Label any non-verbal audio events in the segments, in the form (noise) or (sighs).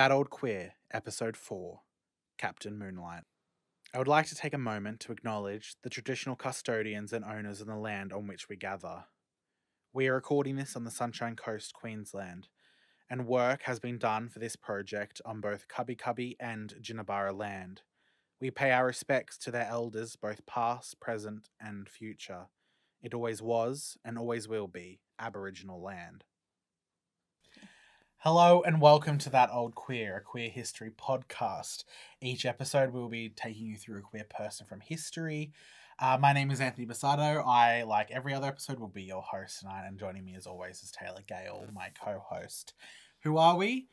That Old Queer, Episode 4 Captain Moonlite. I would like to take a moment to acknowledge the traditional custodians and owners of the land on which we gather. We are recording this on the Sunshine Coast, Queensland, and work has been done for this project on both Kabi Kabi and Jinibara land. We pay our respects to their elders, both past, present, and future. It always was and always will be Aboriginal land. Hello and welcome to That Old Queer, a queer history podcast. Each episode we'll be taking you through a queer person from history. Uh, my name is Anthony Borsato. I, like every other episode, will be your host tonight, and joining me as always is Tayler Gale, my co host. Who are we?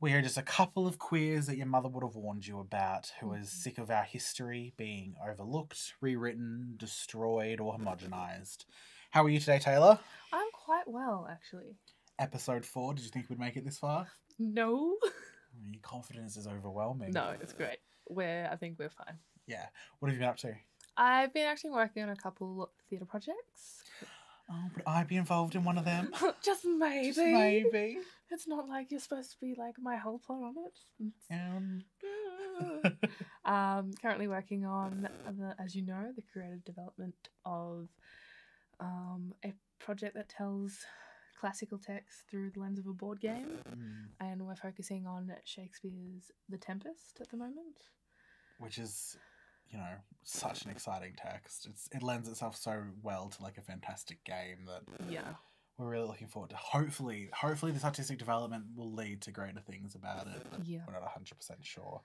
We are just a couple of queers that your mother would have warned you about, who is sick of our history being overlooked, rewritten, destroyed, or homogenized. How are you today, Tayler? I'm quite well, actually. Episode four. Did you think we'd make it this far? No. Your confidence is overwhelming. no, it's great. We're, I think we're fine. Yeah. What have you been up to? I've been actually working on a couple theatre projects. Oh, would I be involved in one of them? (laughs) Just maybe. Just maybe. It's not like you're supposed to be like my whole plot on it. Um, (laughs) um, currently working on, the, as you know, the creative development of um, a project that tells classical text through the lens of a board game, mm, and we're focusing on Shakespeare's The Tempest at the moment. which is, you know, such an exciting text. It's it lends itself so well to like a fantastic game that Yeah. we're really looking forward to. Hopefully, hopefully this artistic development will lead to greater things about it. But Yeah. we're not hundred percent sure.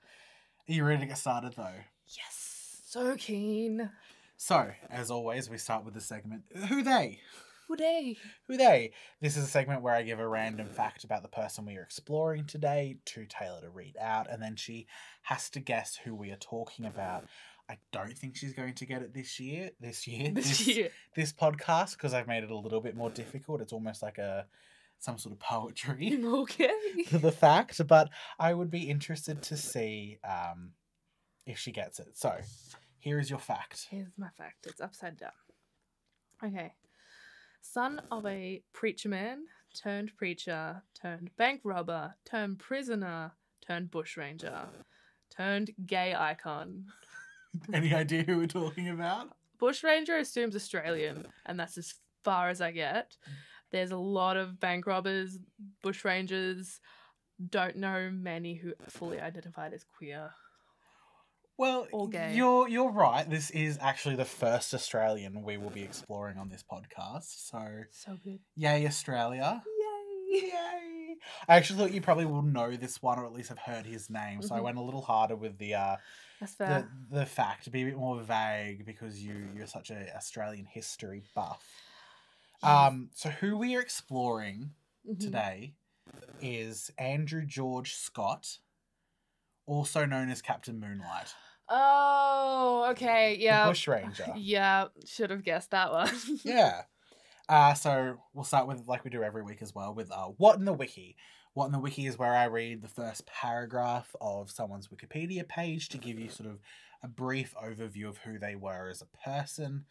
Are you ready to get started though? Yes. So keen. So, as always, we start with the segment Who They? Hooray. Who They? This is a segment where I give a random fact about the person we are exploring today to Tayler to read out, and then she has to guess who we are talking about. I don't think she's going to get it this year. This year. (laughs) This year. This podcast, because I've made it a little bit more difficult. It's almost like a some sort of poetry. (laughs) Okay. to (laughs) the fact, but I would be interested to see um, if she gets it. So, here is your fact. Here's my fact. It's upside down. Okay. Son of a preacher man, turned preacher, turned bank robber, turned prisoner, turned bushranger, turned gay icon. (laughs) Any idea who we're talking about? Bushranger assumes Australian, and that's as far as I get. There's a lot of bank robbers, bushrangers. Don't know many who fully identified as queer. Well, you're you're right. This is actually the first Australian we will be exploring on this podcast. So, So good. yay Australia! Yay! Yay! I actually thought you probably will know this one, or at least have heard his name. So I Mhm. went a little harder with the uh, the the fact to be a bit more vague because you you're such a Australian history buff. Um, so who we are exploring Mhm. today is Andrew George Scott, also known as Captain Moonlight, Oh, okay. Yeah. the bushranger. (laughs) Yeah, should have guessed that one. (laughs) yeah. Uh, so we'll start with like we do every week as well with uh, what in the wiki. What in the wiki is where I read the first paragraph of someone's Wikipedia page to give you sort of a brief overview of who they were as a person.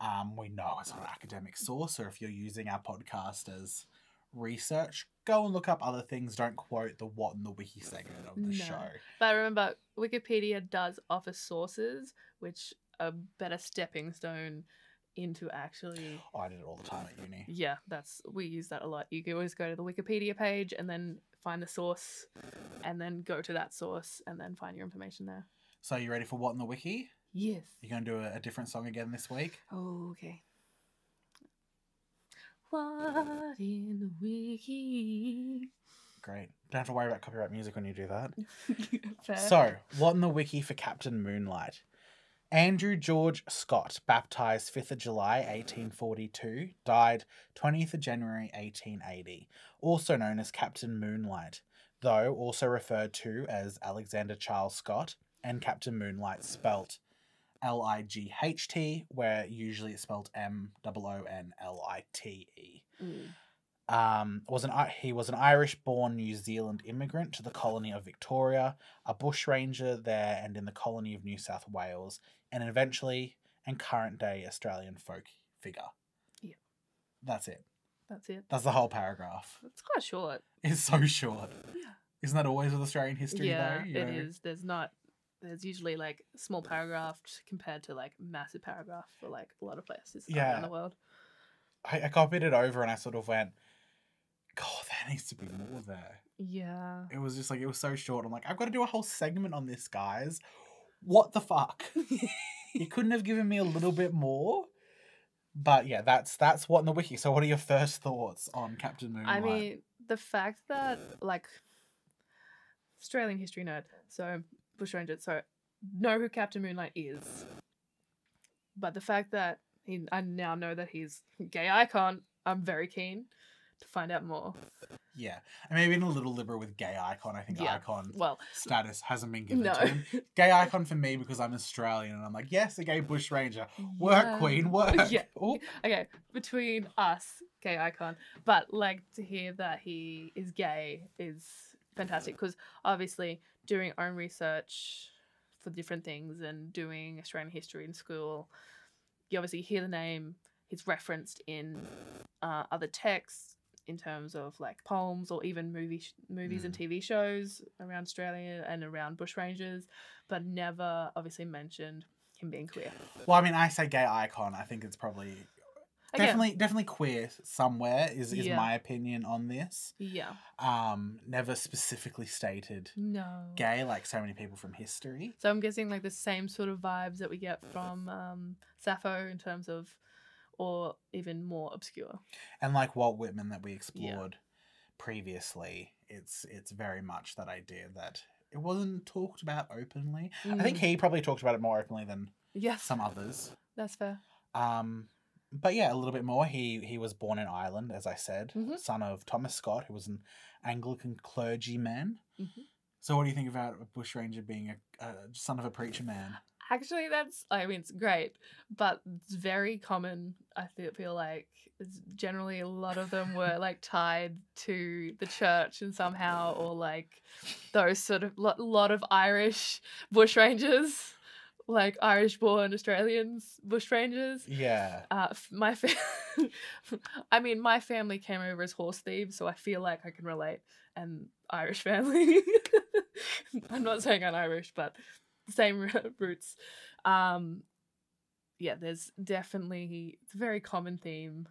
Um, we know it's not an academic source, or if you're using our podcast as research, go and look up other things. Don't quote the what in the wiki segment of the No. show. But remember, Wikipedia does offer sources, which are better stepping stone into actually. Oh, I did it all the time at uni. Yeah, that's we use that a lot. You can always go to the Wikipedia page and then find the source, and then go to that source and then find your information there. So you ready for what in the wiki? Yes. You're going to do a, a different song again this week? Oh, okay. What in the wiki? Great. Don't have to worry about copyright music when you do that. (laughs) So, what in the wiki for Captain Moonlight? Andrew George Scott, baptized 5th of July 1842, died 20th of January 1880, also known as Captain Moonlite, though also referred to as Alexander Charles Scott, and Captain Moonlight spelt L I G H T, where usually it's spelled M O O N L I T E Mm. um, was an he was an Irish-born New Zealand immigrant to the colony of Victoria, a bushranger there and in the colony of New South Wales, and eventually and current-day Australian folk figure. Yeah. That's it. That's it. That's the whole paragraph. It's quite short. It's so short. Yeah. Isn't that always with Australian history yeah, though? it You know? is. There's not. There's usually like small paragraphs compared to like massive paragraph for like a lot of places Yeah. around the world. I, I copied it over and I sort of went, God, there needs to be more there. Yeah. It was just like it was so short. I'm like, I've got to do a whole segment on this, guys. What the fuck? (laughs) you couldn't have given me a little bit more. But yeah, that's that's what in the wiki. So, what are your first thoughts on Captain Moonlight? I mean, the fact that like Australian history nerd, so bushranger, so know who Captain Moonlight is, but the fact that he, I now know that he's gay icon, I'm very keen to find out more. yeah, I mean, I've been a little liberal with gay icon. I think Yeah. icon Well, status hasn't been given no, to him. (laughs) Gay icon for me because I'm Australian and I'm like, yes, a gay bushranger. Work, Yeah. queen, (laughs) work. Yeah. (laughs) Ooh. okay, between us, gay icon, but like to hear that he is gay is fantastic because obviously doing own research for different things and doing Australian history in school, you obviously hear the name. He's referenced in uh, other texts in terms of like poems or even movie sh- movies and TV shows around Australia and around bushrangers, but never obviously mentioned him being queer. Well, I mean, I say gay icon. I think it's probably Again, definitely definitely queer somewhere is is Yeah. my opinion on this. yeah. Um, never specifically stated No. gay like so many people from history. So I'm guessing like the same sort of vibes that we get from um, Sappho in terms of, or even more obscure. and like Walt Whitman that we explored previously, it's it's very much that idea that it wasn't talked about openly. I think Mm. he probably talked about it more openly than yes, some others. that's fair. Um, but yeah, a little bit more. He he was born in Ireland, as I said, Mhm. son of Thomas Scott, who was an Anglican clergyman. Mhm. So, what do you think about a bushranger being a, a son of a preacher man? Actually, that's I mean it's great, but it's very common. I feel feel like it's generally a lot of them were (laughs) like tied to the church and somehow, or like those sort of lot, lot of Irish bushrangers, like Irish-born Australians bushrangers. Yeah, Uh, my fa- (laughs) I mean, my family came over as horse thieves, so I feel like I can relate. And Irish family. (laughs) I'm not saying I'm Irish, but same (laughs) roots. Um, yeah, there's definitely it's a very common theme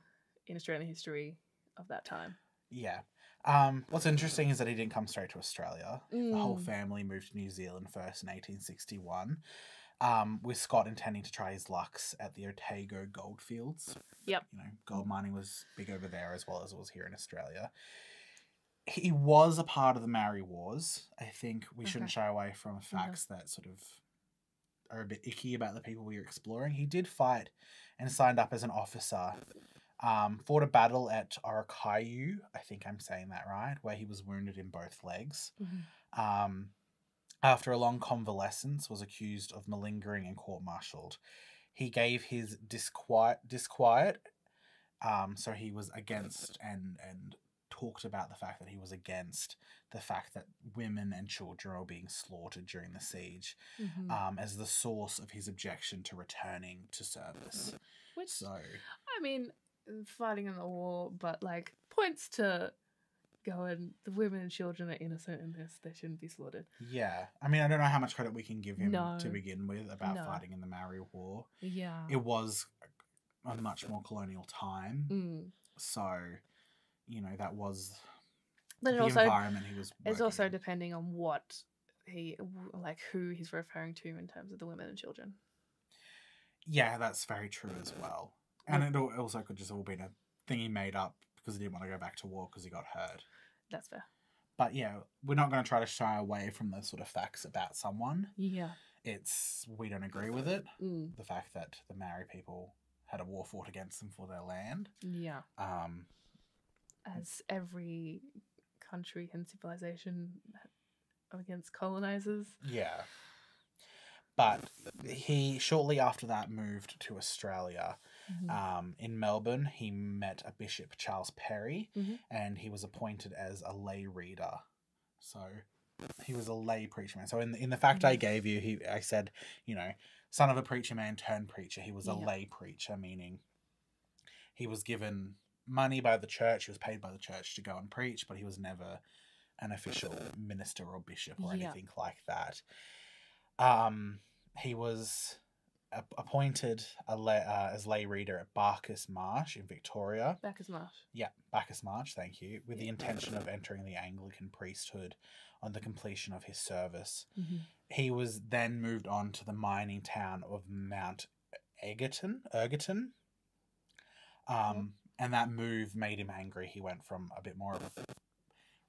in Australian history of that time. yeah. Um, what's interesting is that he didn't come straight to Australia. The whole Mm. family moved to New Zealand first in 1861, um, with Scott intending to try his lucks at the Otago goldfields. Yep. You know, gold mining was big over there as well as it was here in Australia. He was a part of the Maori Wars. I think we shouldn't shy away from facts that sort of are a bit icky about the people we were exploring. He did fight and signed up as an officer. Um, fought a battle at Orakau, I think I'm saying that right, where he was wounded in both legs Mhm. um, after a long convalescence, was accused of malingering and court-martialed. He gave his disquiet, disquiet. Um, so he was against and and talked about the fact that he was against the fact that women and children were being slaughtered during the siege Mhm. um, as the source of his objection to returning to service. Which So I mean, fighting in the war, but like points to going. The women and children are innocent in this; they shouldn't be slaughtered. yeah, I mean I don't know how much credit we can give him No. to begin with about No. fighting in the Maori War. Yeah. it was a much more colonial time. Mm. So, you know, that was But it the also environment he was. it's also in. depending on what he like who he's referring to in terms of the women and children. yeah, that's very true as well. And it also could just all been a thing he made up because he didn't want to go back to war because he got hurt. That's fair. But yeah, we're not going to try to shy away from the sort of facts about someone. Yeah. It's we don't agree with it. Mm. The fact that the Maori people had a war fought against them for their land. Yeah. Um, As every country and civilization against colonizers. Yeah. But he shortly after that moved to Australia. Mhm. Um, in Melbourne, he met a bishop, Charles Perry, Mhm. and he was appointed as a lay reader. So he was a lay preacher man. So in the, in the fact I Mhm. gave you, he I said, you know, son of a preacher man turned preacher. He was a Yeah. lay preacher, meaning he was given money by the church. He was paid by the church to go and preach, but he was never an official minister or bishop or Yeah. anything like that. Um, he was appointed a la- uh, as lay reader at Barkus Marsh in Victoria. Back Marsh. Yeah, Bacchus Marsh, thank you, with the intention of entering the Anglican priesthood on the completion of his service. Mm-hmm. He was then moved on to the mining town of Mount Egerton, Ergerton. Um, and that move made him angry. He went from a bit more of a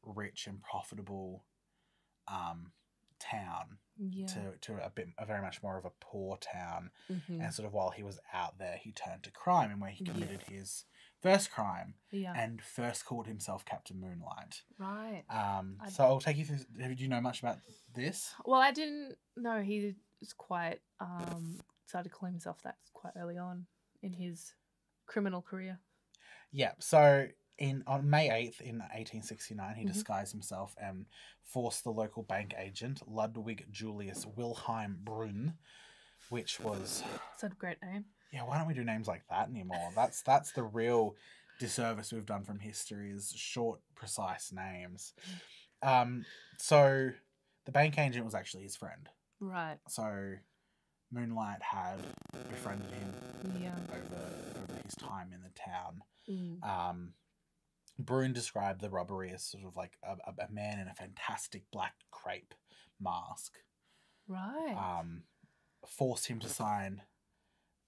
rich and profitable um, town Yeah. to, to a bit a very much more of a poor town. Mhm. And sort of while he was out there, he turned to crime, and where he Yeah. committed his first crime Yeah. and first called himself Captain Moonlight. right. Um, I- so I'll take you through. Do you know much about this? Well, I didn't know he was quite um started calling himself that quite early on in his criminal career. Yeah. So in on May eighth in eighteen sixty nine, he Mhm. disguised himself and forced the local bank agent Ludwig Julius Wilhelm Bruun, which was It's a great name. yeah. Why don't we do names like that anymore? That's that's the real disservice we've done from history is short, precise names. Um. So the bank agent was actually his friend. Right. So Moonlight had befriended him Yeah. over over his time in the town. Mm. Um, Bruin described the robbery as sort of like a, a, man in a fantastic black crepe mask. Right. Um, forced him to sign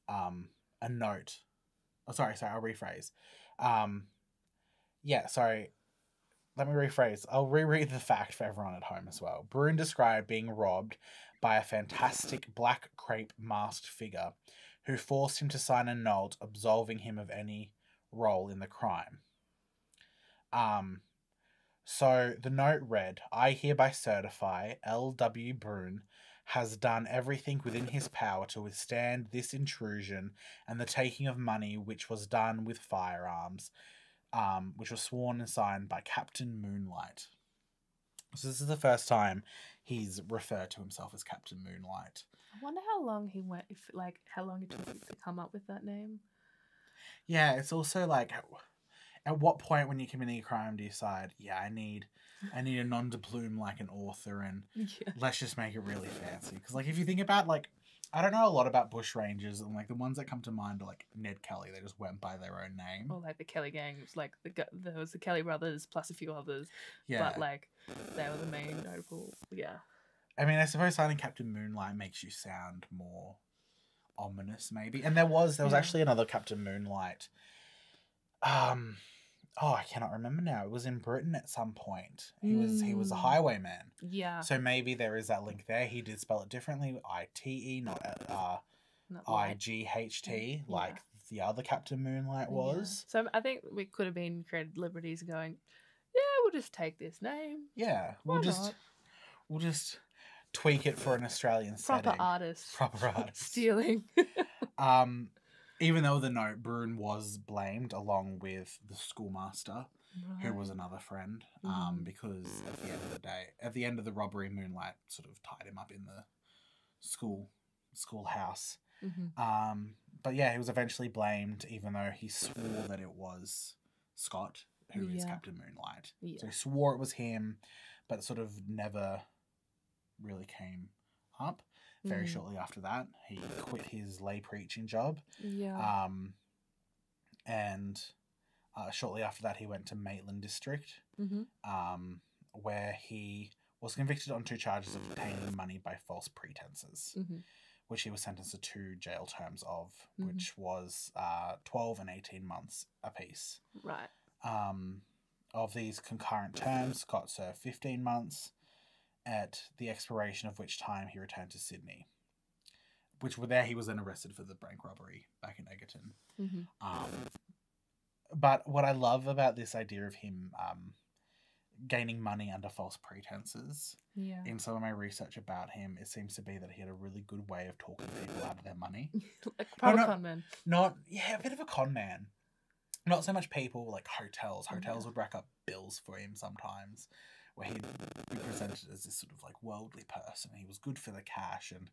um, a note. Oh, sorry, sorry, I'll rephrase. Um, yeah, sorry. Let me rephrase. I'll reread the fact for everyone at home as well. Bruin described being robbed by a fantastic black crepe masked figure who forced him to sign a note absolving him of any role in the crime. Um, so the note read I hereby certify L.W. Bruin has done everything within his power to withstand this intrusion and the taking of money which was done with firearms, um, which was sworn and signed by Captain Moonlight. So this is the first time he's referred to himself as Captain Moonlight. I wonder how long he went. If like how long it took him to come up with that name. Yeah, it's also like at what point when you're committing a crime do you decide, yeah, I need I need a nom de plume like an author and (laughs) Yeah. let's just make it really fancy. Because like if you think about like I don't know a lot about bush rangers and like the ones that come to mind are like Ned Kelly. They just went by their own name. Or like the Kelly gang. It was like the there was the Kelly brothers plus a few others, yeah, but like they were the main notable. Yeah. I mean I suppose signing Captain Moonlight makes you sound more ominous maybe. And there was there was Yeah. actually another Captain Moonlight. Um, oh I cannot remember now. It was in Britain at some point. He was he was a Mm. highwayman. Yeah. So maybe there is that link there. He did spell it differently, I T E, not uh, I like- G H T, Yeah. the other Captain Moonlight Yeah. was. So I think we could have been created liberties going, yeah, we'll just take this name. Yeah, Why we'll just not? we'll just tweak it for an Australian proper setting. artist. Proper artist. (laughs) Stealing. Um, even though the note Bruin was blamed along with the schoolmaster, who was another friend, um, Mhm. because at the end of the day, at the end of the robbery, Moonlight sort of tied him up in the school schoolhouse. hmm Um, but yeah, he was eventually blamed, even though he swore that it was Scott, who is Yeah. Captain Moonlight. Yeah. So he swore it was him, but sort of never really came up. Very Mm. shortly after that, he quit his lay preaching job. Yeah. Um, and uh, shortly after that, he went to Maitland District, hmm um, where he was convicted on two charges of obtaining money by false pretenses hmm which he was sentenced to two jail terms of, Mhm. which was uh, 12 and 18 months apiece. Right. Um, of these concurrent terms, Scott served 15 months, at the expiration of which time he returned to Sydney. Which were there, he was then arrested for the bank robbery back in Egerton. hmm Um, but what I love about this idea of him um, gaining money under false pretenses Yeah. in some of my research about him, it seems to be that he had a really good way of talking people out of their money. (laughs) like no. con man. Not, yeah, a bit of a con man. Not so much people like hotels. Hotels Yeah. would rack up bills for him sometimes, where he'd be presented as this sort of like worldly person. He was good for the cash, and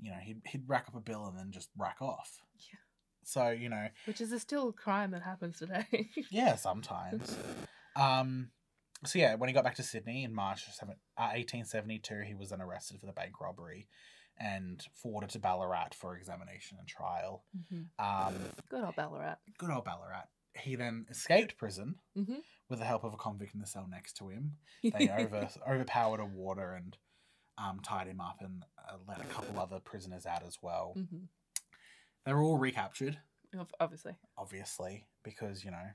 you know he'd he'd rack up a bill and then just rack off. Yeah. So you know, Which is a still crime that happens today. (laughs) yeah, sometimes. Um, so yeah, when he got back to Sydney in March of seven- uh, 1872, he was then arrested for the bank robbery and forwarded to Ballarat for examination and trial. Mhm. Um, Good old Ballarat. good old Ballarat. He then escaped prison Mhm. with the help of a convict in the cell next to him. They (laughs) over overpowered a warder and um, tied him up and uh, let a couple other prisoners out as well. Mhm. They were all recaptured, Obviously. obviously, because you know,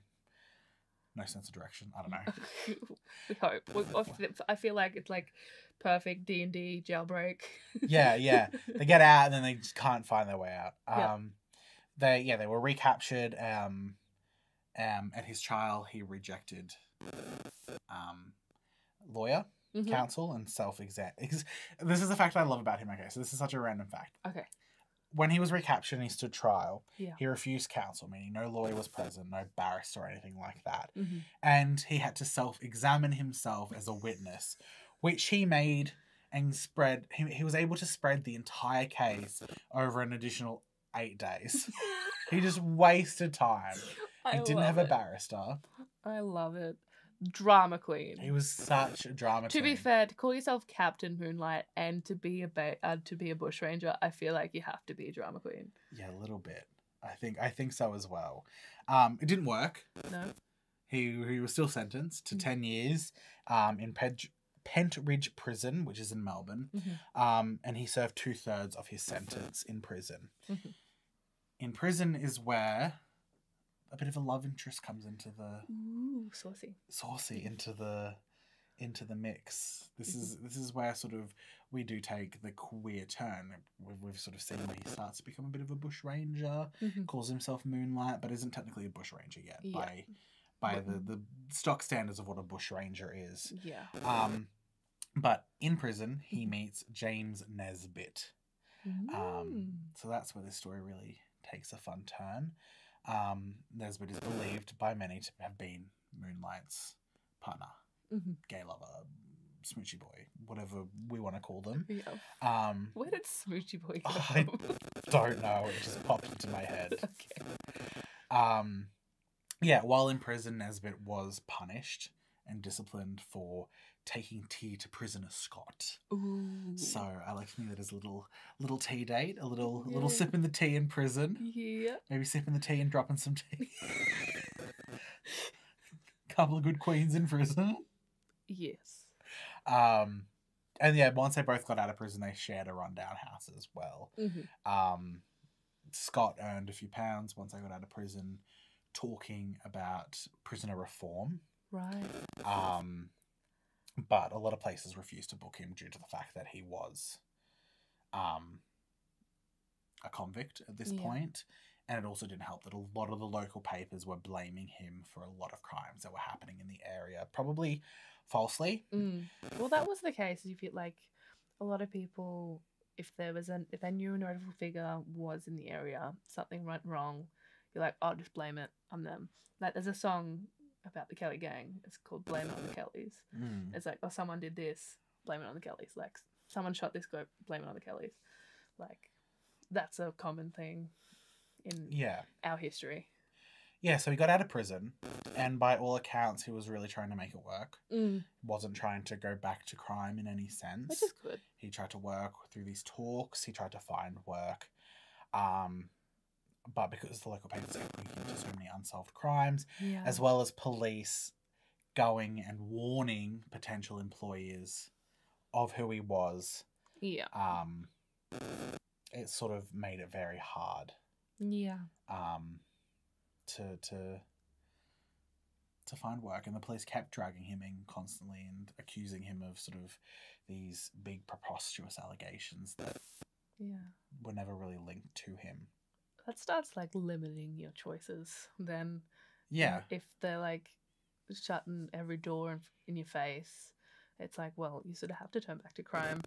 no sense of direction. I don't know. (laughs) we hope. We, (laughs) I feel like it's like perfect D and D jailbreak. yeah, yeah. They get out and then they just can't find their way out. Yeah. Um, they yeah they were recaptured. Um, um, at his trial, he rejected um, lawyer, Mhm. counsel, and self exam. (laughs) This is a fact I love about him. Okay, so this is such a random fact. Okay. When he was recaptured and he stood trial, Yeah. he refused counsel, meaning no lawyer was present, no barrister or anything like that, Mhm. and he had to self examine himself as a witness, which he made and spread. He, he was able to spread the entire case over an additional eight days. (laughs) he just wasted time. He (laughs) I didn't love have a it. barrister. I love it. Drama queen. He was such a drama. to be queen. fair, to call yourself Captain Moonlight and to be a ba- uh, to be a bushranger, I feel like you have to be a drama queen. yeah, a little bit. I think I think so as well. Um, it didn't work. No. He he was still sentenced to Mm. ten years um, in Ped- Pentridge Prison, which is in Melbourne, Mhm. um, and he served two thirds of his sentence in prison. Mhm. In prison is where a bit of a love interest comes into the Ooh, saucy. saucy into the into the mix. This is this is where sort of we do take the queer turn. We've, we've sort of seen where he starts to become a bit of a bush ranger, Mhm. calls himself Moonlight, but isn't technically a bush ranger yet Yeah. by by the, the stock standards of what a bush ranger is. Yeah. Um, but in prison, he Mhm. meets James Nesbitt. Um, Mm. so that's where this story really takes a fun turn. Um, Nesbitt is believed by many to have been Moonlight's partner, Mhm. gay lover, smoochy boy, whatever we want to call them. Yeah. Um, Where did Smoochy Boy go I (laughs) don't know, it just popped into my head. (laughs) okay. Um, yeah, while in prison, Nesbitt was punished and disciplined for taking tea to prisoner Scott. Ooh. So I like to think that as a little little tea date, a little Yeah. little in the tea in prison. Yeah. Maybe sipping the tea and dropping some tea. (laughs) Couple of good queens in prison. Yes. Um, and yeah, once they both got out of prison, they shared a rundown house as well. Mhm. Um, Scott earned a few pounds once they got out of prison, talking about prisoner reform. Right. Um, but a lot of places refused to book him due to the fact that he was um, a convict at this Yeah. point. And it also didn't help that a lot of the local papers were blaming him for a lot of crimes that were happening in the area, probably falsely. Mm. Well, that was the case. If you like, a lot of people, if there was an if they knew a notable figure was in the area, something went wrong, you're like, I'll just blame it on them. Like, there's a song about the Kelly gang. It's called "Blame It on the Kellys." Mm. It's like, oh, someone did this, blame it on the Kellys. Like, someone shot this guy, blame it on the Kellys. Like, that's a common thing in Yeah. our history. Yeah, so he got out of prison, and by all accounts, he was really trying to make it work. Mm. wasn't trying to go back to crime in any sense. Which is good. he tried to work through these talks. He tried to find work, um, but because the local papers kept linking to so many unsolved crimes, Yeah. as well as police going and warning potential employers of who he was, Yeah. um, it sort of made it very hard Yeah. um, to to to find work, and the police kept dragging him in constantly and accusing him of sort of these big preposterous allegations that Yeah. were never really linked to him. That starts like limiting your choices. Then Yeah, if they're like shutting every door in, in your face, it's like, well, you sort of have to turn back to crime.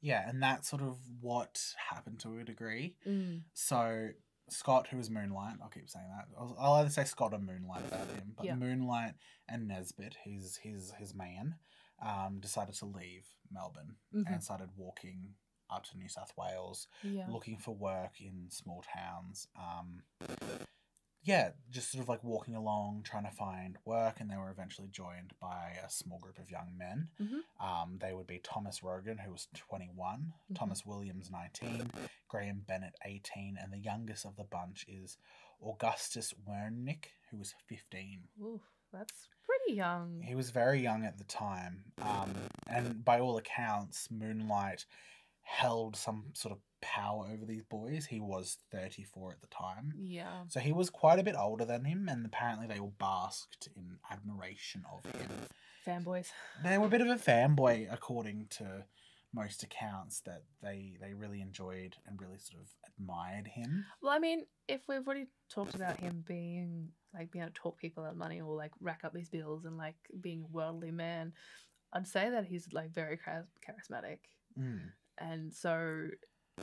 yeah, and that's sort of what happened to a degree. Mm. So Scott, who was Moonlight, I'll keep saying that. I'll, I'll either say Scott or Moonlight about him, but Yeah. Moonlight and Nesbitt, his his his man, um, decided to leave Melbourne Mhm. and started walking up to New South Wales, Yeah. looking for work in small towns. Um, yeah, just sort of like walking along, trying to find work, and they were eventually joined by a small group of young men. Mhm. Um, they would be Thomas Rogan, who was 21, Mhm. Thomas Williams, 19, Graham Bennett, 18, and the youngest of the bunch is Augustus Wernicke, who was 15. Ooh, that's pretty young. He was very young at the time, um, and by all accounts, Moonlight held some sort of power over these boys. He was 34 at the time. Yeah. So he was quite a bit older than him, and apparently they all basked in admiration of him. Fanboys. They were a bit of a fanboy, according to most accounts, that they, they really enjoyed and really sort of admired him. Well, I mean, if we've already talked about him being like being able to talk people out of money or like rack up these bills and like being a worldly man, I'd say that he's like very char- charismatic. Mm. And so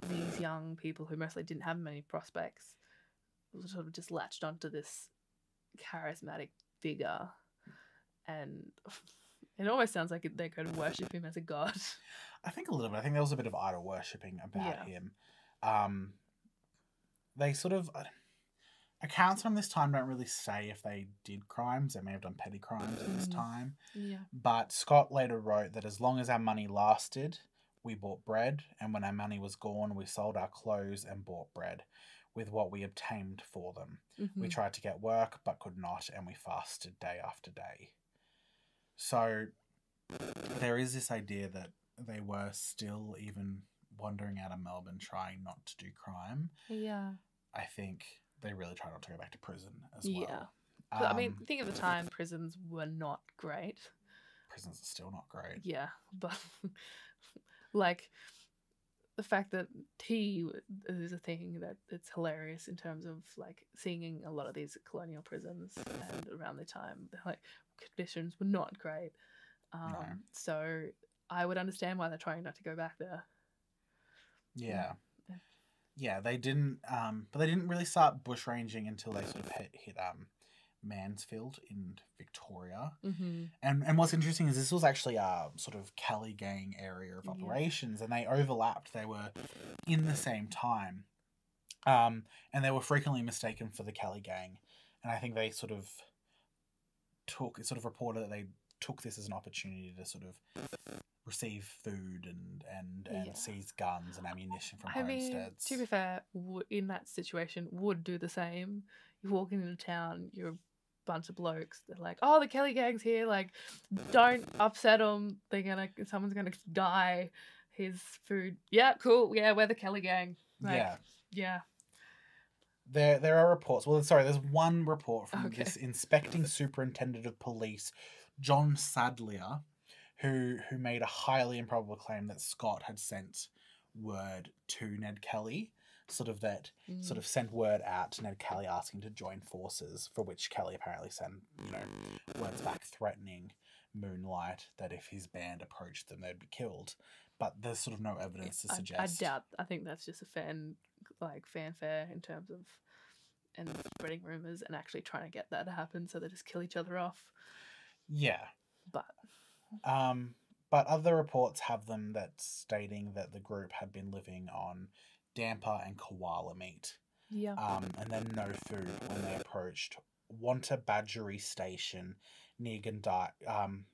these young people who mostly didn't have many prospects sort of just latched onto this charismatic figure. And it almost sounds like they could worship him as a god. I think a little bit. I think there was a bit of idol worshipping about Yeah. him. Um, they sort of uh, accounts from this time don't really say if they did crimes. They may have done petty crimes at this Mm. time. Yeah. But Scott later wrote that as long as our money lasted, we bought bread, and when our money was gone, we sold our clothes and bought bread with what we obtained for them. We Mhm. tried to get work but could not, and we fasted day after day. So there is this idea that they were still even wandering out of Melbourne trying not to do crime. Yeah. I think they really try not to go back to prison as Yeah. well. But, I mean, Um, think of the time, prisons were not great. prisons are still not great. Yeah, (laughs) but like the fact that tea is a thing that it's hilarious in terms of like seeing a lot of these colonial prisons and around the time like conditions were not great. Um, No. So I would understand why they're trying not to go back there. Yeah. Yeah. Yeah, they didn't um but they didn't really start bushranging until they sort of hit, hit um Mansfield in Victoria. Mm-hmm. And and what's interesting is this was actually a sort of Kelly gang area of Yeah. operations and they overlapped. They were in the same time. Um and they were frequently mistaken for the Kelly gang. And I think they sort of took it sort of reported that they took this as an opportunity to sort of receive food and and and Yeah. seize guns and ammunition from I mean, homesteads. to be fair, w- in that situation, would do the same. You're walk into town, you're bunch of blokes. They're like, "Oh, the Kelly gang's here! Like, don't upset them. They're gonna, someone's gonna die. Here's food. Yeah, cool. Yeah, we're the Kelly gang. Like, yeah. yeah. There, there are reports. Well, sorry, there's one report from Okay. this inspecting superintendent of police, John Sadlier, who who made a highly improbable claim that Scott had sent word to Ned Kelly, sort of that Mm. sort of sent word out to Ned Kelly asking to join forces, for which Kelly apparently sent you know words back threatening Moonlight that if his band approached them, they'd be killed. But there's sort of no evidence to I, suggest. I doubt. I think that's just a fan, like fanfare in terms of, and spreading rumors and actually trying to get that to happen, so they just kill each other off. Yeah. But Um, but other reports have them that stating that the group had been living on damper and koala meat, yeah, um, and then no food when they approached Wantabadgery Station near Gundai, um,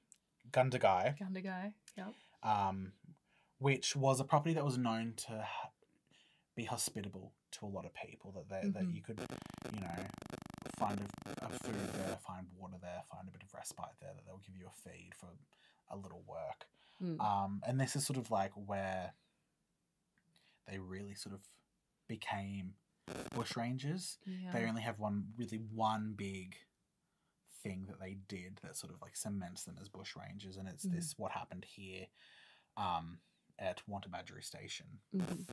Gundagai, Gunda guy. Yep. um, which was a property that was known to ha- be hospitable to a lot of people. That they, that Mhm. you could, you know, find a, a food there, find water there, find a bit of respite there. That they'll give you a feed for a little work. Mm. Um, and this is sort of like where they really sort of became bushrangers. yeah. They only have one really one big thing that they did that sort of like cements them as bushrangers, and it's Mhm. this what happened here um, at Wantabadgery Station. Mhm.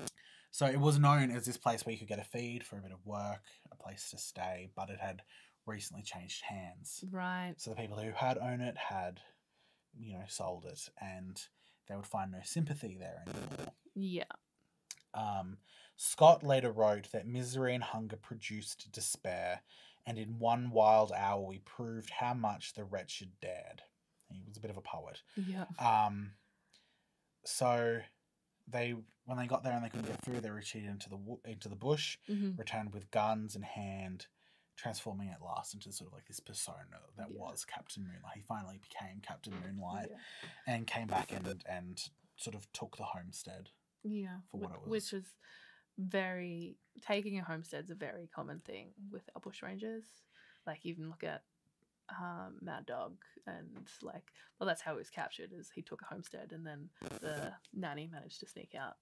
So it was known as this place where you could get a feed for a bit of work, a place to stay, but it had recently changed hands. Right. So the people who had owned it had, you know, sold it, and they would find no sympathy there anymore. Yeah. Um, Scott later wrote that misery and hunger produced despair, and in one wild hour we proved how much the wretched dared. He was a bit of a poet. Yeah. Um, so they, when they got there and they couldn't get through, they retreated into the into the bush, hmm returned with guns in hand transforming at last into sort of like this persona that Yeah. was Captain Moonlight. He finally became Captain Moonlight Yeah. and came back and and sort of took the homestead. Yeah, for what it which is very taking a homestead's a very common thing with our bushrangers. Like even look at um, Mad Dog and like, well, that's how he was captured. Is he took a homestead and then the nanny managed to sneak out.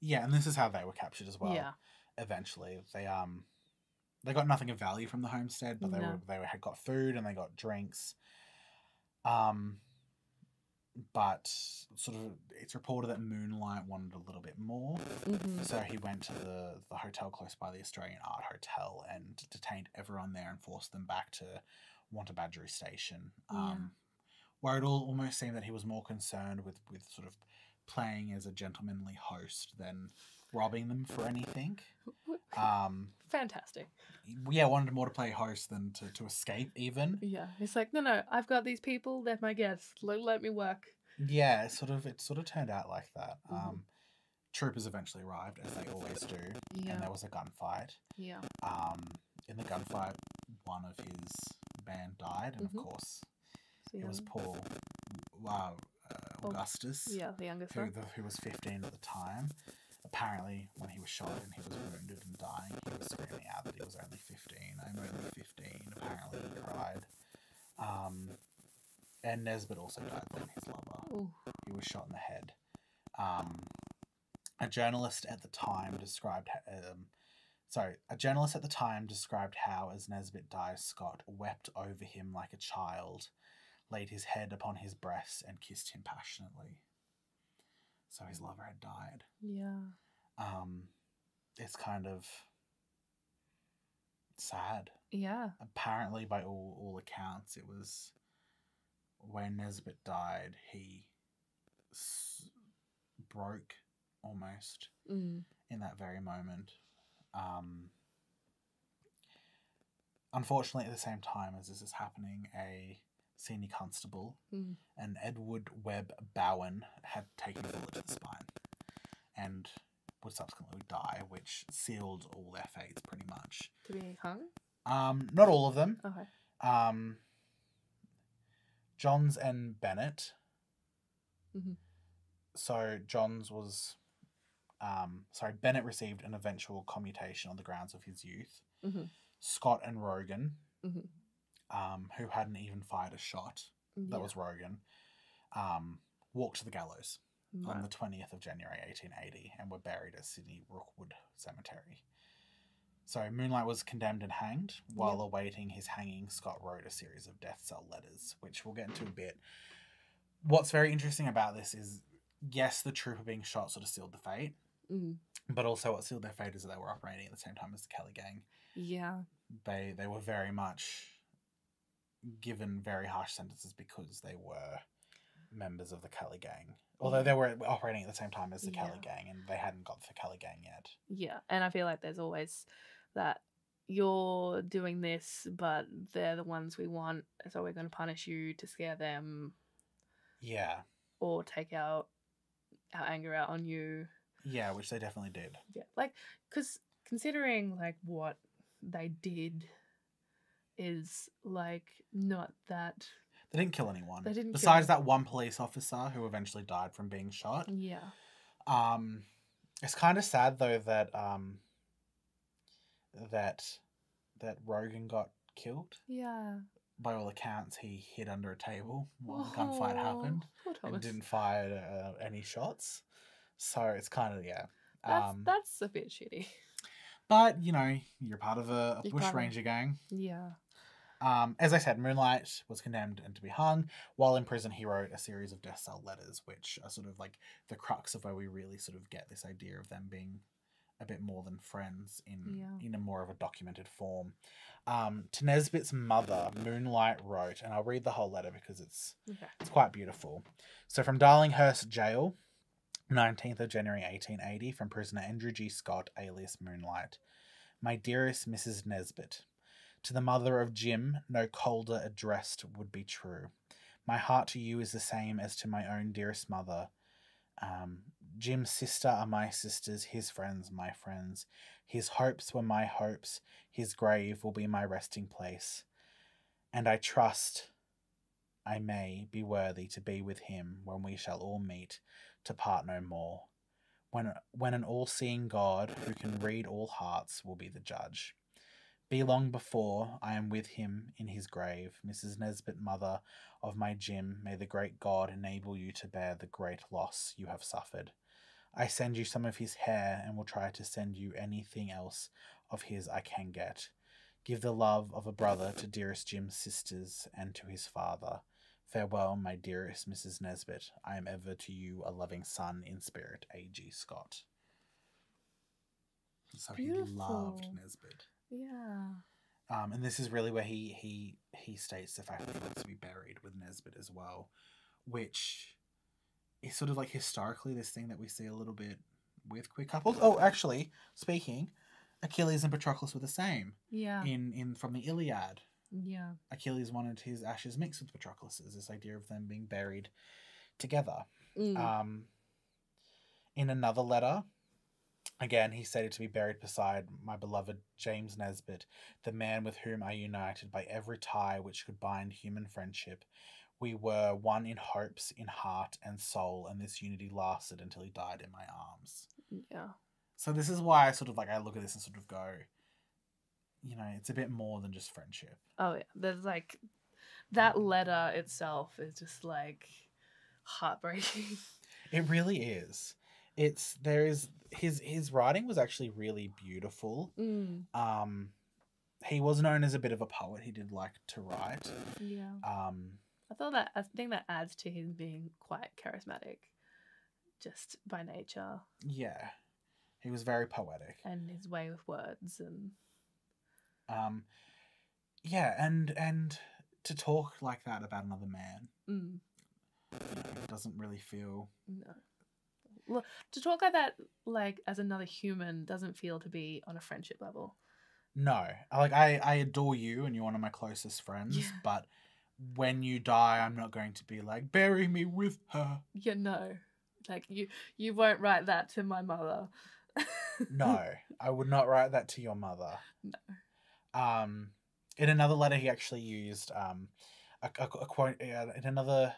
Yeah, and this is how they were captured as well. yeah, Eventually, they um they got nothing of value from the homestead, but they No. were they had got food and they got drinks. Um, but sort of it's reported that Moonlight wanted a little bit more, hmm so he went to the the hotel close by the Australian Art Hotel and detained everyone there and forced them back to Wantabadgery Station. Yeah. Um, where it all almost seemed that he was more concerned with with sort of playing as a gentlemanly host than robbing them for anything. Um, fantastic. yeah, wanted more to play host than to, to escape even. Yeah, it's like no, no, I've got these people. They're my guests. Let, let me work. Yeah, it sort of it sort of turned out like that. Mhm. Um, troopers eventually arrived, as they always do, Yeah, and there was a gunfight. yeah, Um, in the gunfight, one of his band died, and Mhm. of course, so, it was Paul wow, uh, Oh, Augustus, yeah, the youngest who, one. the, who was 15 at the time. Apparently, when he was shot and he was wounded and dying, he was screaming out that he was only 15. I'm only 15. Apparently, he cried. Um, and Nesbitt also died then, his lover. Ooh, He was shot in the head. Um, a journalist at the time described, um, sorry, a journalist at the time described how, as Nesbitt dies, Scott wept over him like a child, laid his head upon his breast, and kissed him passionately. So his lover had died. yeah, Um, it's kind of sad. yeah, Apparently, by all all accounts, it was when Nesbitt died, he s- broke almost mm, in that very moment. Um, unfortunately, at the same time as this is happening, a senior constable, mm. an Edward Webb Bowen, had taken a bullet to the spine and would subsequently die, which sealed all their fates pretty much. to be hung. Um, not all of them. Okay. Um, Johns and Bennett. Mhm. So Johns was, um, sorry, Bennett received an eventual commutation on the grounds of his youth. Mhm. Scott and Rogan, Mhm. Um, who hadn't even fired a shot, that Yeah, was Rogan, um, walked to the gallows on the 20th of January 1880 and were buried at Sydney Rookwood Cemetery. So Moonlight was condemned and hanged. While Yep. awaiting his hanging, Scott wrote a series of death cell letters, which we'll get into a bit. What's very interesting about this is, yes, the trooper being shot sort of sealed the fate, Mm, but also what sealed their fate is that they were operating at the same time as the Kelly Gang. yeah, They they were very much given very harsh sentences because they were members of the Kelly Gang. Although they were operating at the same time as the Kelly Gang, and they hadn't got the Kelly Gang yet. yeah. And I feel like there's always that you're doing this, but they're the ones we want, so we're going to punish you to scare them Yeah, or take out our anger out on you. yeah, which they definitely did. Yeah, like because considering like what they did is like not that. They didn't kill anyone. They didn't Besides that one police officer who eventually died from being shot. Yeah. Um, it's kind of sad though that um that that Rogan got killed. Yeah. By all accounts, he hid under a table while the gunfight happened. Oh, and didn't fire uh, any shots. So it's kind of yeah. That's Um, that's a bit shitty. but you know, you're part of a, a You're bush ranger gang. Yeah. Um, as I said, Moonlight was condemned and to be hung. While in prison, he wrote a series of death cell letters, which are sort of like the crux of where we really sort of get this idea of them being a bit more than friends in Yeah. in a more of a documented form. Um, to Nesbitt's mother, Moonlight wrote, and I'll read the whole letter because it's Okay. it's quite beautiful. So from Darlinghurst Jail, 19th of January 1880, from prisoner Andrew G. Scott, alias Moonlight. My dearest Mrs. Nesbitt, to the mother of Jim, no colder addressed would be true. My heart to you is the same as to my own dearest mother, Um, Jim's sister are my sisters, his friends my friends. His hopes were my hopes, his grave will be my resting place. And I trust I may be worthy to be with him when we shall all meet to part no more. When, when an all seeing God who can read all hearts will be the judge. Be long before I am with him in his grave, Mrs. Nesbitt, mother of my Jim, may the great God enable you to bear the great loss you have suffered. I send you some of his hair and will try to send you anything else of his I can get. Give the love of a brother to dearest Jim's sisters and to his father. Farewell, my dearest Mrs. Nesbitt. I am ever to you a loving son in spirit, A.G. Scott. So he loved Beautiful. Nesbitt. Yeah. Um, and this is really where he he he states the fact that he wants to be buried with Nesbitt as well, which is sort of like historically this thing that we see a little bit with queer couples. Oh, actually, speaking, Achilles and Patroclus were the same Yeah. in in from the Iliad. Yeah. Achilles wanted his ashes mixed with Patroclus's. This idea of them being buried together. Mm. Um, in another letter, again, he stated to be buried beside my beloved James Nesbitt, the man with whom I united by every tie which could bind human friendship. We were one in hopes, in heart and soul, and this unity lasted until he died in my arms. yeah. So this is why I sort of like I look at this and sort of go, you know, it's a bit more than just friendship. Oh yeah. There's like that letter itself is just like heartbreaking. It really is. It's there is his his writing was actually really beautiful. mm. Um, he was known as a bit of a poet. He did like to write. Yeah. Um, I thought that I think that adds to him being quite charismatic, just by nature yeah, he was very poetic. and his way with words and Um, yeah, and and to talk like that about another man, mm, you know, it doesn't really feel. no. To talk like that, like as another human, doesn't feel to be on a friendship level. No, like I I adore you and you're one of my closest friends, Yeah. but when you die, I'm not going to be like bury me with her. Yeah, no, like you, you won't write that to my mother. No, (laughs) I would not write that to your mother. No. Um, in another letter, he actually used um, a, a, a quote uh, in another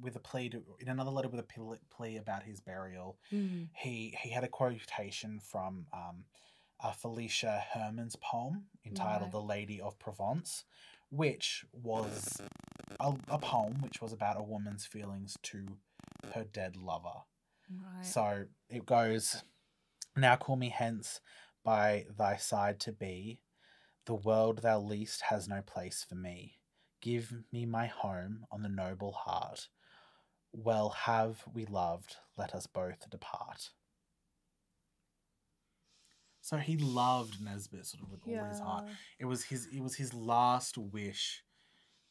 with a plea to, in another letter with a plea about his burial. Mm. He he had a quotation from um, uh, Felicia Hemans poem entitled. "The Lady of Provence," which was a, a poem which was about a woman's feelings to her dead lover. Right. So it goes, Now call me hence by thy side to be. The world thou least has no place for me. Give me my home on the noble heart. Well have we loved, let us both depart. So he loved Nesbitt sort of with all his heart. It was his it was his last wish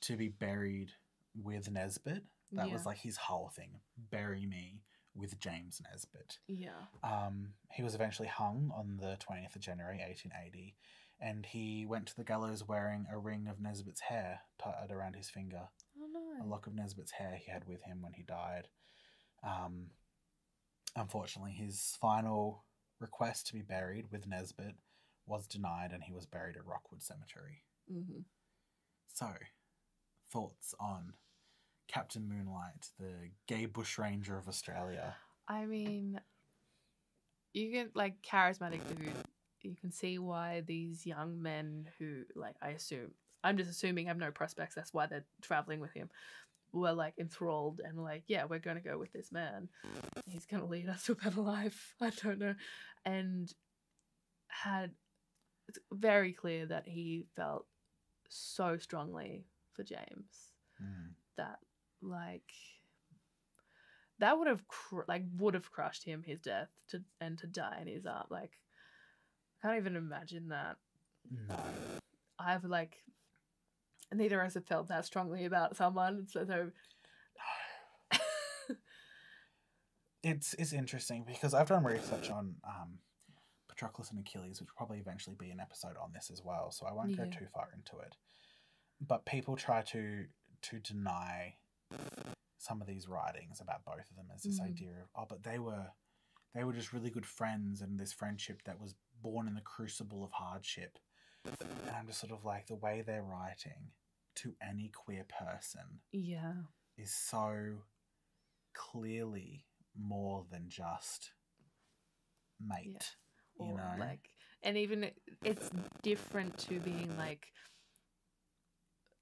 to be buried with Nesbitt. That was like his whole thing. Bury me with James Nesbitt. Yeah. Um, he was eventually hung on the 20th of January 1880, and he went to the gallows wearing a ring of Nesbitt's hair tied around his finger. A lock of Nesbitt's hair he had with him when he died. Um, unfortunately, his final request to be buried with Nesbitt was denied, and he was buried at Rookwood Cemetery. hmm So, thoughts on Captain Moonlite, the gay bushranger of Australia? I mean, you can like charismatic dude. You can see why these young men who like I assume I'm just assuming have no prospects. That's why they're traveling with him. We're like enthralled and like, yeah, we're gonna go with this man. He's gonna lead us (laughs) to a better life. (laughs) I don't know, and had it's very clear that he felt so strongly for James Mm. that like that would have cr- like would have crushed him his death to and to die in his arm like I can't even imagine that No. I've like neither of us have felt that strongly about someone so, so (sighs) it's it's interesting because I've done research on um, Patroclus and Achilles, which will probably eventually be an episode on this as well. So I won't go too far into it. But people try to to deny some of these writings about both of them as this Mhm. idea of oh, but they were they were just really good friends and this friendship that was born in the crucible of hardship. And I'm just sort of like the way they're writing to any queer person Yeah. is so clearly more than just mate. Or You know? like and even it's different to being like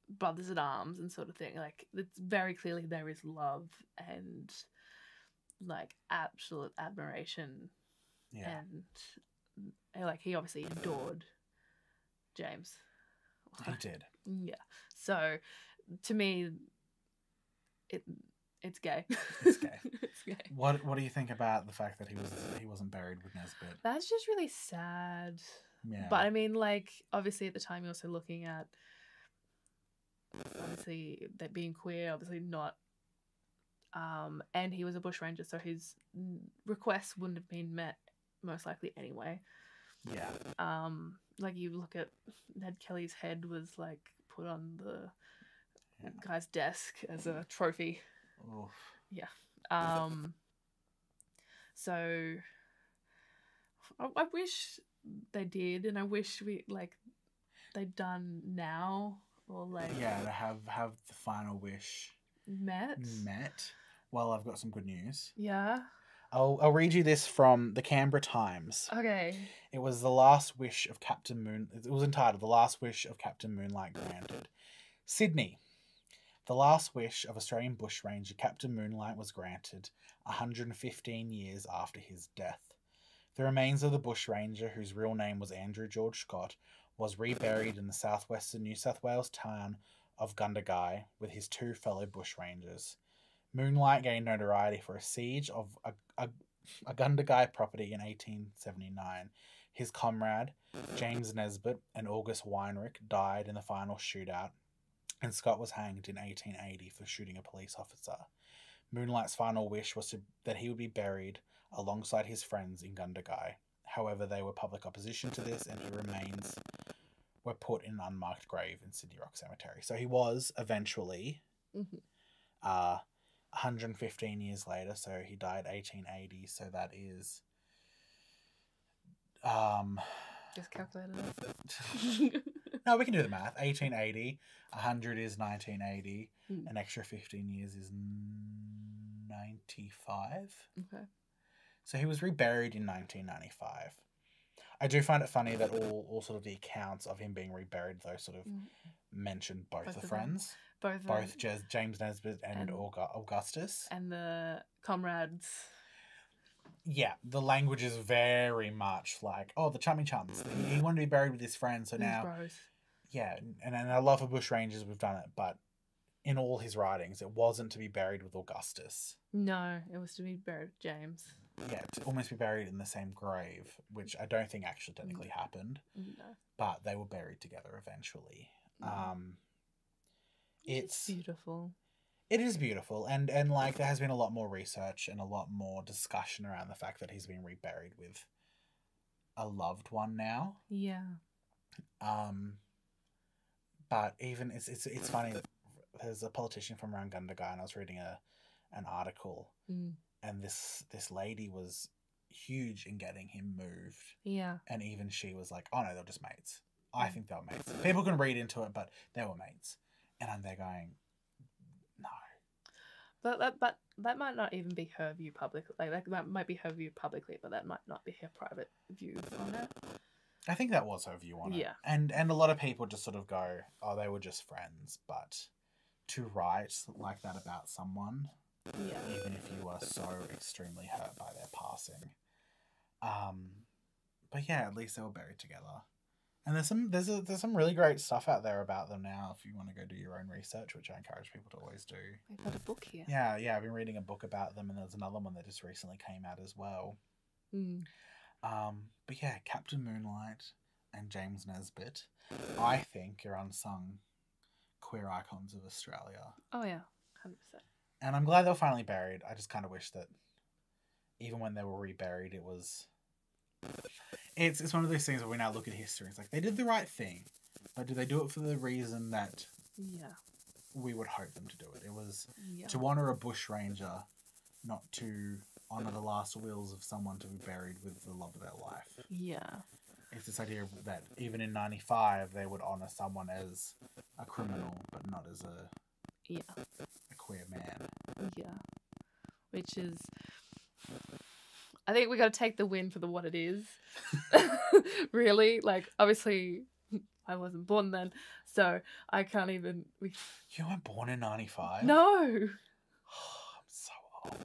brothers at arms and sort of thing. Like it's very clearly there is love and like absolute admiration Yeah. and, like he obviously adored James. He did. Yeah. So to me it it's gay. It's gay. (laughs) it's gay. What what do you think about the fact that he was he wasn't buried with Nesbitt? That's just really sad. Yeah. But I mean, like, obviously at the time you're also looking at obviously that being queer, obviously not. Um, and he was a bushranger, so his requests wouldn't have been met most likely anyway. Yeah. Um, like you look at Ned Kelly's head was like put on the Yeah. guy's desk as a trophy. Oof. Yeah. Um, so I, I wish they did, and I wish we like they'd done now or like Yeah, to have have the final wish met. met. Well, I've got some good news. Yeah. I'll I'll read you this from the Canberra Times. Okay. It was the last wish of Captain Moon. It was entitled "The Last Wish of Captain Moonlite Granted." Sydney. The last wish of Australian bushranger Captain Moonlite was granted 115 years after his death. The remains of the bushranger, whose real name was Andrew George Scott, was reburied in the southwestern New South Wales town of Gundagai with his two fellow bushrangers. Moonlight gained notoriety for a siege of a, a, a Gundagai property in 1879. His comrade, James Nesbitt and August Wernicke, died in the final shootout, and Scott was hanged in 1880 for shooting a police officer. Moonlight's final wish was to, that he would be buried alongside his friends in Gundagai. However, they were public opposition to this, and his remains were put in an unmarked grave in Sydney Rock Cemetery. So he was eventually Mhm. uh, 115 years later. So he died 1880. So that is um Just calculated (laughs) no, we can do the math. 1880, 100 is 1980. Mm. An extra 15 years is 95. okay. So he was reburied in 1995. I do find it funny that all, all sort of the accounts of him being reburied, though, sort of Mm. mention both, Both the of them. Both both Jes- James Nesbitt and, And- Augustus. and the comrades. yeah, the language is very much like, oh, the chummy chums. He, wanted to be buried with his friends, so now, bros. yeah, and, and I love for Bushrangers, we've done it, but in all his writings, it wasn't to be buried with Augustus. No, No, it was to be buried with James. Yeah, to almost be buried in the same grave, which I don't think actually technically happened, No. but they were buried together eventually. Mm. Um, it's beautiful. it is beautiful, and and like there has been a lot more research and a lot more discussion around the fact that he's been reburied with a loved one now. Yeah. Um, but even it's it's it's funny. There's a politician from around Gundagai, and I was reading a an article, Mm. and this this lady was huge in getting him moved, Yeah. and even she was like, "Oh no, they're just mates." I Mm. think they were mates. People can read into it, but they were mates, and I'm there going, "No, But that, but that might not even be her view publicly. Like that might, might be her view publicly, but that might not be her private view on it. I think that was her view on it. Yeah. And and a lot of people just sort of go, "Oh, they were just friends," but to write like that about someone Yeah. even if you are so extremely hurt by their passing. Um, but yeah, at least they were buried together. And there's some there's a, there's some really great stuff out there about them now. If you want to go do your own research, which I encourage people to always do. We've got a book here. Yeah, yeah, I've been reading a book about them, and there's another one that just recently came out as well. Mm. Um, but yeah, Captain Moonlite and James Nesbitt, I think, are unsung queer icons of Australia. Oh yeah, hundred percent. And I'm glad they were finally buried. I just kind of wish that even when they were reburied, it was. It's it's one of those things where we now look at history. It's like they did the right thing, but do they do it for the reason that Yeah. we would hope them to do it. It was Yeah. to honor a bushranger, not to honor the last wills of someone to be buried with the love of their life. Yeah. It's this idea that even in '95 they would honor someone as a criminal, but not as a, Yeah. a queer man. Yeah. Which is I think we got to take the win for the what it is. (laughs) really? Like obviously I wasn't born then, so I can't even we You weren't born in '95. No. (sighs) I'm so old.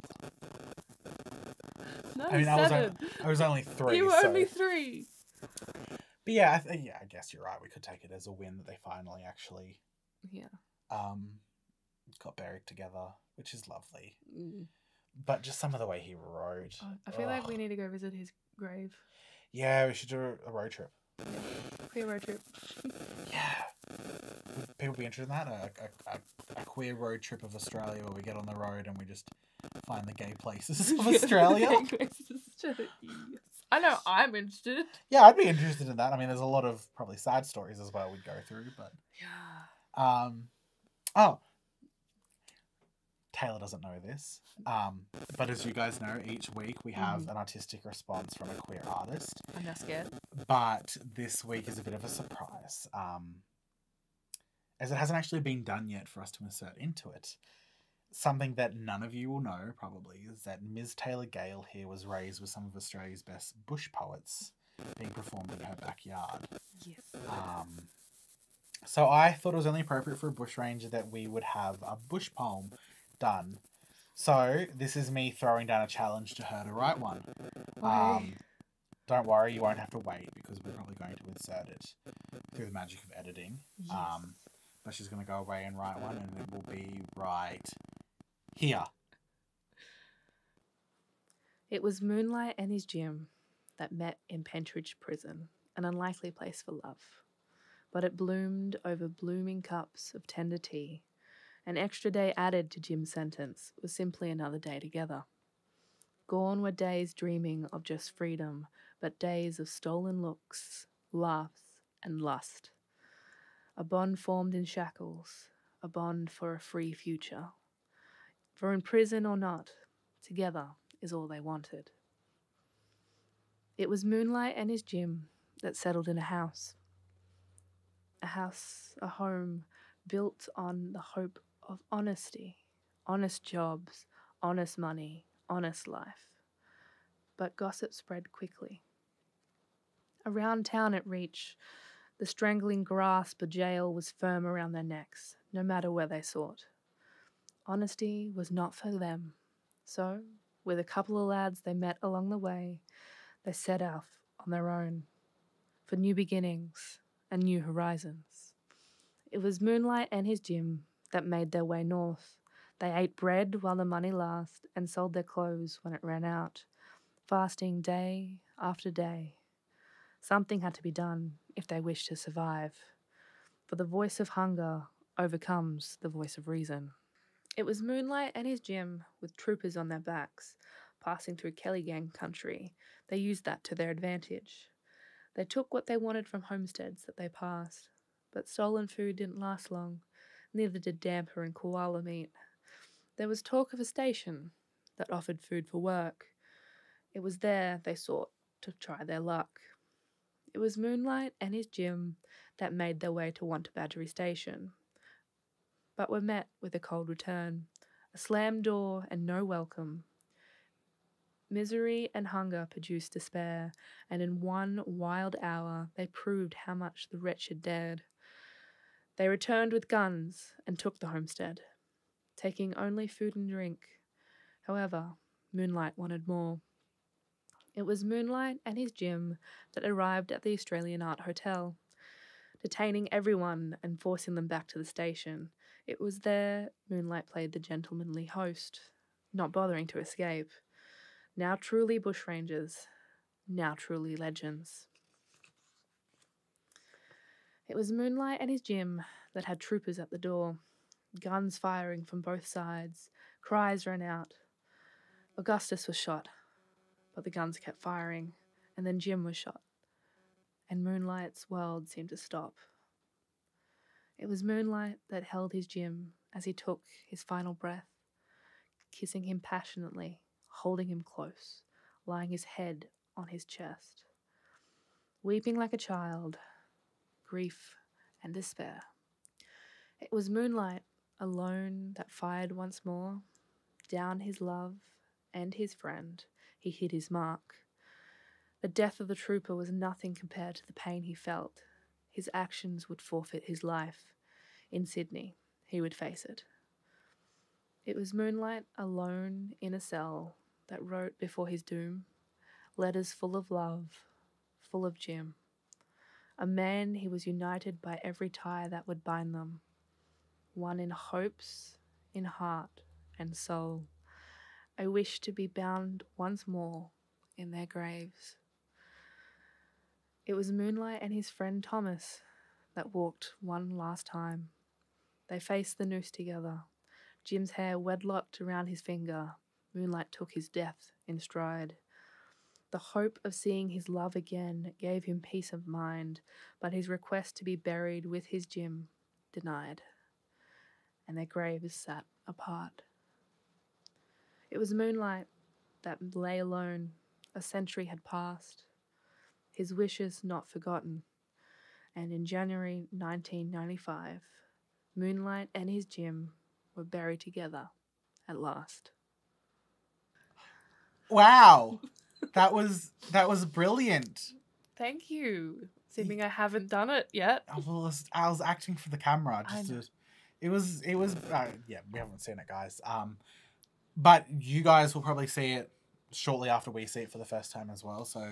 No, I mean, I was seven. I was only three. you were so- only 3. But yeah, I th- yeah, I guess you're right. We could take it as a win that they finally actually Yeah. um got buried together, which is lovely. Mm. But just some of the way he rode. Oh, I feel like we need to go visit his grave. Yeah, we should do a- a road trip. Queer road trip. (laughs) Yeah. Would people be interested in that? A, a, a, a queer road trip of Australia where we get on the road and we just find the gay places of (laughs) Australia? (laughs) I know I'm interested. yeah, I'd be interested in that. I mean, there's a lot of probably sad stories as well we'd go through, but Yeah. um, oh, Tayler doesn't know this, um, but as you guys know, each week we have Mhm. an artistic response from a queer artist. I'm not scared. but this week is a bit of a surprise, um, as it hasn't actually been done yet for us to insert into it. Something that none of you will know probably is that Ms. Tayler Gale here was raised with some of Australia's best bush poets being performed in her backyard. Yes. Um, so I thought it was only appropriate for a bushranger that we would have a bush poem done. So this is me throwing down a challenge to her to write one. Um, don't worry, you won't have to wait because we're probably going to insert it through the magic of editing. yes. Um, but she's going to go away and write one, and it will be right here. It was Moonlight and his Jim that met in Pentridge Prison, an unlikely place for love. But it bloomed over blooming cups of tender tea. An extra day added to Jim's sentence was simply another day together. Gone were days dreaming of just freedom, but days of stolen looks, laughs, and lust. A bond formed in shackles, a bond for a free future. For in prison or not, together is all they wanted. It was Moonlight and his Jim that settled in a house. A house, a home built on the hope of honesty, honest jobs, honest money, honest life. But gossip spread quickly. Around town it reached. The strangling grasp of jail was firm around their necks, no matter where they sought. Honesty was not for them. So, with a couple of lads they met along the way, they set off on their own for new beginnings and new horizons. It was Moonlight and his Jim that made their way north. They ate bread while the money lasted and sold their clothes when it ran out, fasting day after day. Something had to be done if they wished to survive, for the voice of hunger overcomes the voice of reason. It was Moonlight and his Jim with troopers on their backs, passing through Kelly Gang country. They used that to their advantage. They took what they wanted from homesteads that they passed, but stolen food didn't last long, neither did damper and koala meat. There was talk of a station that offered food for work. It was there they sought to try their luck. It was Moonlight and his Jim that made their way to Wantabadgery Station, but were met with a cold return, a slammed door, and no welcome. Misery and hunger produced despair, and in one wild hour they proved how much the wretched dared. They returned with guns and took the homestead, taking only food and drink. However, Moonlight wanted more. It was Moonlight and his Jim that arrived at the Australian Arms Hotel, detaining everyone and forcing them back to the station. It was there Moonlight played the gentlemanly host, not bothering to escape. Now truly bushrangers, now truly legends. It was Moonlight and his Jim that had troopers at the door, guns firing from both sides, cries rang out. Augustus was shot, but the guns kept firing, and then Jim was shot, and Moonlight's world seemed to stop. It was Moonlight that held his Jim as he took his final breath, kissing him passionately, holding him close, lying his head on his chest, weeping like a child, grief and despair. It was moonlight alone that fired once more. Down his love and his friend, he hid his mark. The death of the trooper was nothing compared to the pain he felt. His actions would forfeit his life. In Sydney, he would face it. It was moonlight alone in a cell that wrote before his doom letters full of love, full of Jim. A man he was united by every tie that would bind them, one in hopes, in heart, and soul. I wish to be bound once more in their graves. It was Moonlight and his friend Thomas that walked one last time. They faced the noose together, Jim's hair wedlocked around his finger. Moonlight took his death in stride. The hope of seeing his love again gave him peace of mind, but his request to be buried with his Jim denied, and their graves sat apart. It was moonlight that lay alone. A century had passed, his wishes not forgotten, and in January 1995, Moonlight and his Jim were buried together at last. Wow, that was that was brilliant. Thank you. Seeming I haven't done it yet. I was I was acting for the camera. Just to, it was it was uh, yeah we haven't seen it guys. Um, but you guys will probably see it shortly after we see it for the first time as well. So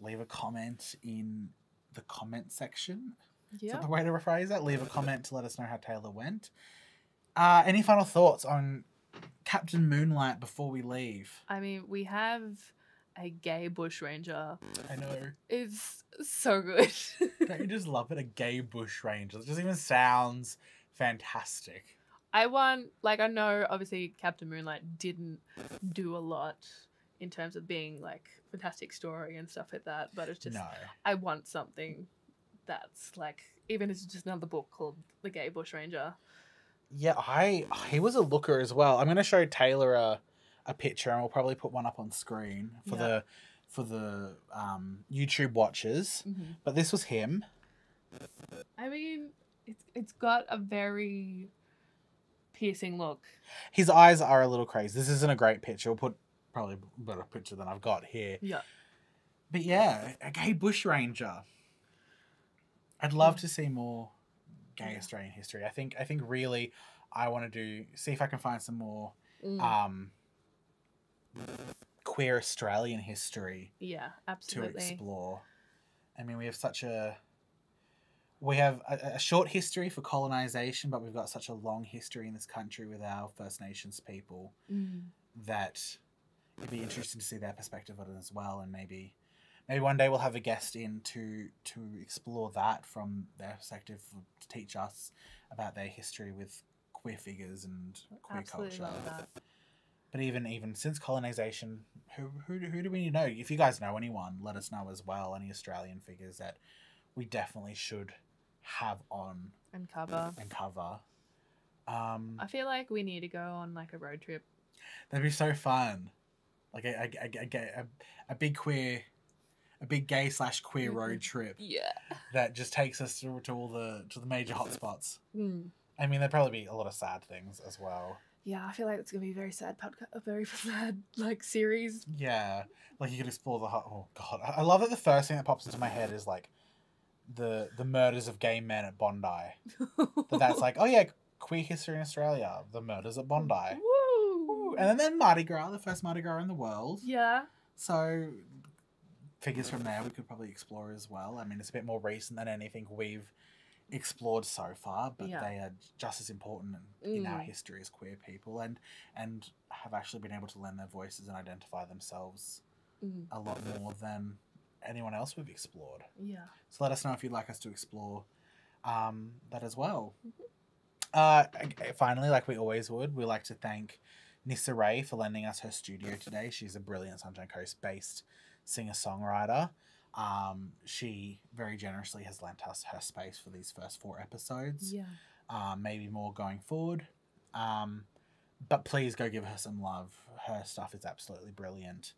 leave a comment in the comment section. Yeah. Is that the way to rephrase that? Leave a comment to let us know how Tayler went. Uh, any final thoughts on Captain Moonlite before we leave? I mean, we have a gay bushranger. I know. It's so good. (laughs) Don't you just love it? A gay bush ranger. It just even sounds fantastic. I want, like, I know obviously Captain Moonlite didn't do a lot in terms of being like fantastic story and stuff like that, but it's just no. I want something that's like even if it's just another book called The Gay Bushranger. Yeah, I he was a looker as well. I'm gonna show Tayler a, a picture and we'll probably put one up on screen for Yeah. the for the um, YouTube watchers. But this was him. I mean, it's it's got a very piercing look. His eyes are a little crazy. This isn't a great picture. We'll put probably a better picture than I've got here. Yeah. But yeah, a gay bushranger. I'd love to see more gay Yeah. Australian history. I think I think really I want to do see if I can find some more Mm. um queer Australian history yeah, absolutely. to explore. I mean, we have such a we have a, a short history for colonization, but we've got such a long history in this country with our First Nations people Mm. that it'd be interesting to see their perspective on it as well, and maybe maybe one day we'll have a guest in to to explore that from their perspective to teach us about their history with queer figures and queer Absolutely culture. But even even since colonization, who who do- who do we know? If you guys know anyone, let us know as well. Any Australian figures that we definitely should have on And cover. and cover. Um, I feel like we need to go on like a road trip. that'd be so fun. Like a a, a, a, a, big queer, a big gay slash queer Mhm. road trip Yeah. that just takes us to, to all the to the major hotspots. Mm. I mean, there'd probably be a lot of sad things as well. Yeah, I feel like it's gonna be a very sad podcast, a very (laughs) sad like series. Yeah, like you could explore the hot. Oh god, I love that the first thing that pops into my head is like the the murders of gay men at Bondi. (laughs) But that's like, oh yeah, queer history in Australia, the murders at Bondi, Woo! and then, then Mardi Gras, the first Mardi Gras in the world. yeah, So figures from there we could probably explore as well. I mean, it's a bit more recent than anything we've explored so far, but Yeah. they are just as important in, in our Mm. history as queer people, and and have actually been able to lend their voices and identify themselves Mm. a lot more than anyone else we've explored. yeah. So let us know if you'd like us to explore um, that as well. Mhm. Uh, finally, like we always would, we like to thank Nyssa Ray for lending us her studio today. She's a brilliant Sunshine Coast based singer songwriter. Um, she very generously has lent us her space for these first four episodes. Yeah. um, maybe more going forward. Um, but please go give her some love. Her stuff is absolutely brilliant.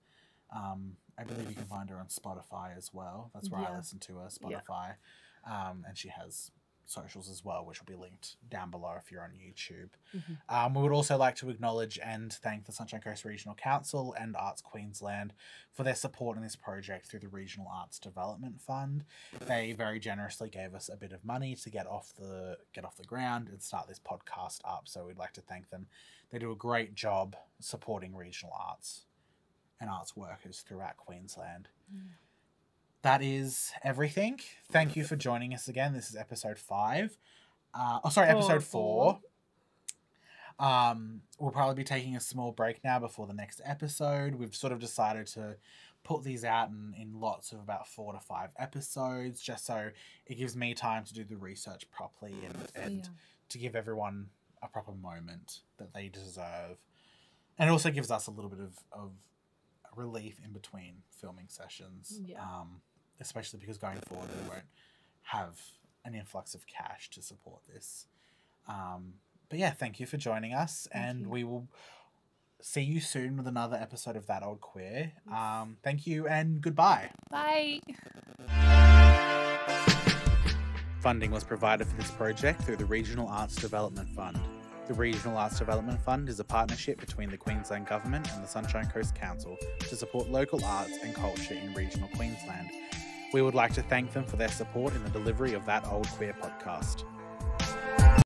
Um, I believe you can find her on Spotify as well. That's where I listen to her, Yeah. Spotify. Um, and she has socials as well, which will be linked down below if you're on YouTube. Mhm. Um, we would also like to acknowledge and thank the Sunshine Coast Regional Council and Arts Queensland for their support in this project through the Regional Arts Development Fund. They very generously gave us a bit of money to get off the get off the ground and start this podcast up. So we'd like to thank them. They do a great job supporting regional arts and arts workers throughout Queensland. That is everything. Thank you for joining us again. This is episode five. Uh, oh, sorry, Four, episode four. four. Um, we'll probably be taking a small break now before the next episode. We've sort of decided to put these out in, in lots of about four to five episodes, just so it gives me time to do the research properly and, and Yeah. to give everyone a proper moment that they deserve. And it also gives us a little bit of, of relief in between filming sessions. Yeah. Um, especially because going forward we won't have an influx of cash to support this. Um, but yeah, thank you for joining us, Thank and you. we will see you soon with another episode of That Old Queer. Um, thank you and goodbye. Bye. Funding was provided for this project through the Regional Arts Development Fund. The Regional Arts Development Fund is a partnership between the Queensland Government and the Sunshine Coast Council to support local arts and culture in regional Queensland. We would like to thank them for their support in the delivery of that old queer podcast.